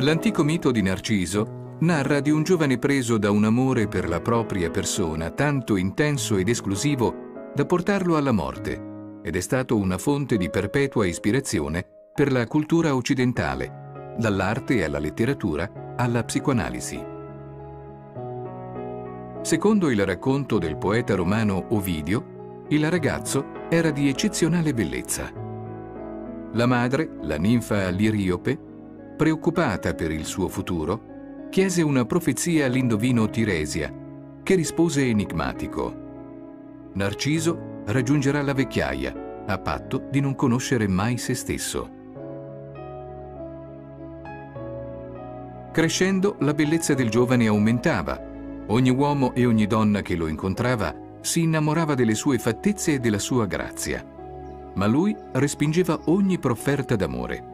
L'antico mito di Narciso narra di un giovane preso da un amore per la propria persona tanto intenso ed esclusivo da portarlo alla morte ed è stato una fonte di perpetua ispirazione per la cultura occidentale, dall'arte alla letteratura alla psicoanalisi. Secondo il racconto del poeta romano Ovidio, il ragazzo era di eccezionale bellezza. La madre, la ninfa Liriope, preoccupata per il suo futuro, chiese una profezia all'indovino Tiresia, che rispose enigmatico. Narciso raggiungerà la vecchiaia, a patto di non conoscere mai se stesso. Crescendo, la bellezza del giovane aumentava. Ogni uomo e ogni donna che lo incontrava si innamorava delle sue fattezze e della sua grazia. Ma lui respingeva ogni profferta d'amore.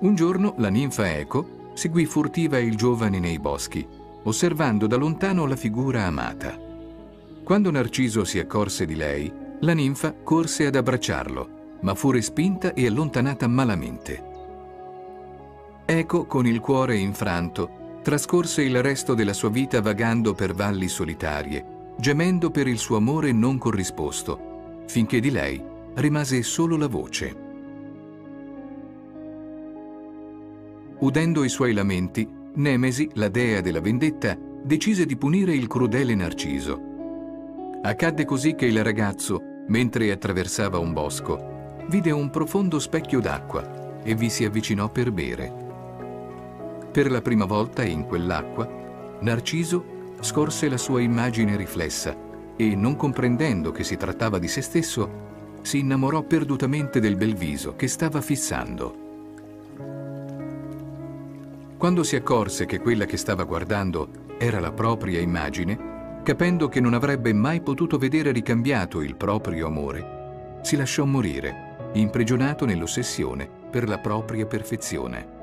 Un giorno la ninfa Eco seguì furtiva il giovane nei boschi, osservando da lontano la figura amata. Quando Narciso si accorse di lei, la ninfa corse ad abbracciarlo, ma fu respinta e allontanata malamente. Eco, con il cuore infranto, trascorse il resto della sua vita vagando per valli solitarie, gemendo per il suo amore non corrisposto, finché di lei rimase solo la voce. Udendo i suoi lamenti, Nemesi, la dea della vendetta, decise di punire il crudele Narciso. Accadde così che il ragazzo, mentre attraversava un bosco, vide un profondo specchio d'acqua e vi si avvicinò per bere. Per la prima volta in quell'acqua, Narciso scorse la sua immagine riflessa e, non comprendendo che si trattava di se stesso, si innamorò perdutamente del bel viso che stava fissando. Quando si accorse che quella che stava guardando era la propria immagine, capendo che non avrebbe mai potuto vedere ricambiato il proprio amore, si lasciò morire, imprigionato nell'ossessione per la propria perfezione.